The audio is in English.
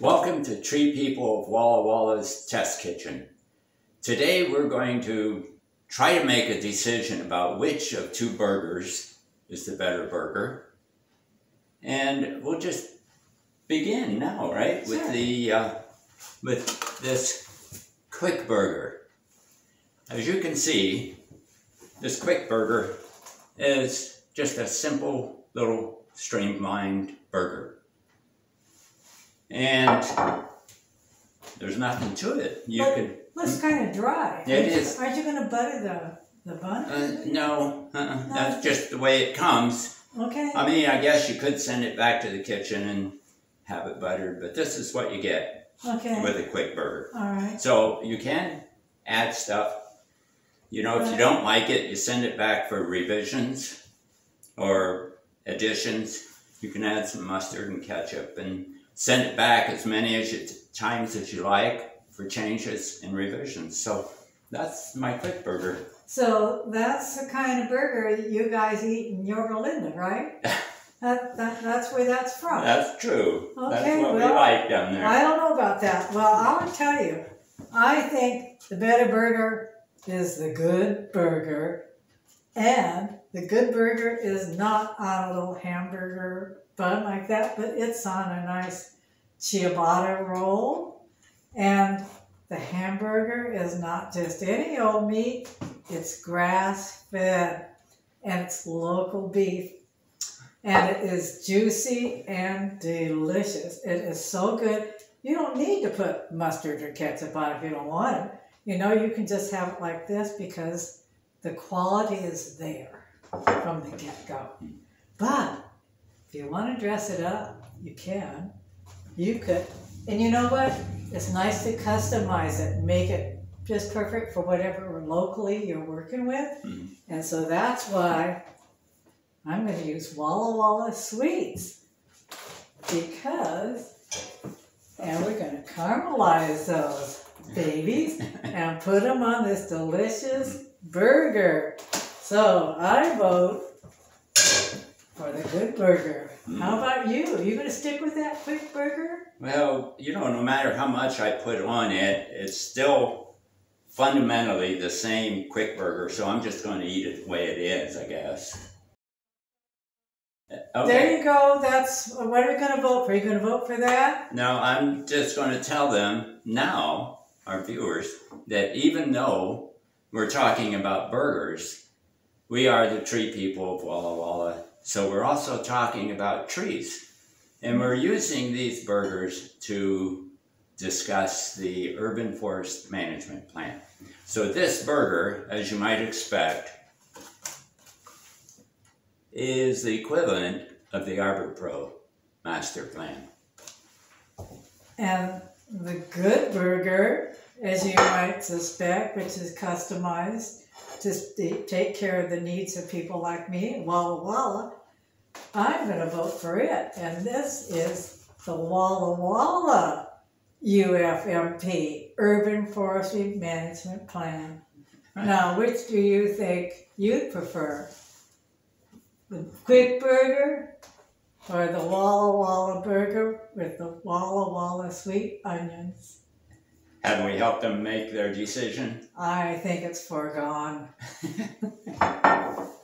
Welcome to Tree People of Walla Walla's Test Kitchen. Today we're going to try to make a decision about which of two burgers is the better burger. And we'll just begin now, right? Sure. With the uh, with this quick burger. As you can see, this quick burger is just a simple little streamlined burger. And there's nothing to it. You But- could Looks kind of dry. It Aren't you- Aren't you going to butter the, the bun? uh, no, uh-uh, that's just the way it comes. Okay. I mean, I guess you could send it back to the kitchen and have it buttered, but this is what you get Okay. with a quick burger. All right. So you can add stuff. You know, if you don't like it, you send it back for revisions or additions. You can add some mustard and ketchup and send it back as many as you, times as you like for changes and revisions. So that's my quick burger. So that's the kind of burger that you guys eat in Yorba Linda, right? that, that, that's where that's from. That's true. that's Okay, what well, we like down there. I don't know about that. Well, I will tell you, I think the better burger is the good burger, and the good burger is not on a little hamburger bun like that, but it's on a nice ciabatta roll, and the hamburger is not just any old meat; it's grass fed, and it's local beef. And it is juicy and delicious. It is so good. You don't need to put mustard or ketchup on if you don't want it. You know, you can just have it like this because the quality is there from the get go. But if you want to dress it up, you can. You could. And you know what? It's nice to customize it make it just perfect for whatever locally you're working with. Mhm. And so that's why I'm going to use Walla Walla sweets because, and we're going to caramelize those babies and put them on this delicious burger. So I vote for the good burger. How about you? Are you going to stick with that quick burger? Well, you know, no matter how much I put on it, it's still fundamentally the same quick burger, so I'm just going to eat it the way it is, I guess. Uh, There you go. That's what are we going to vote for? Are you going to vote for that? No, I'm just going to tell them now, our viewers, that even though we're talking about burgers, we are the tree people of Walla Walla, so we're also talking about trees. And we're using these burgers to discuss the urban forest management plan. So this burger, as you might expect, is the equivalent of the Arbor Pro master plan. And the good burger, as you might suspect, which is customized to take care of the needs of people like me, Walla Walla, I'm going to vote for it. And this is the Walla Walla UFMP, Urban Forestry Management Plan. Now, which do you think you'd prefer? The quick burger or the Walla Walla burger with the Walla Walla sweet onions? Have we helped them make their decision? I think it's foregone.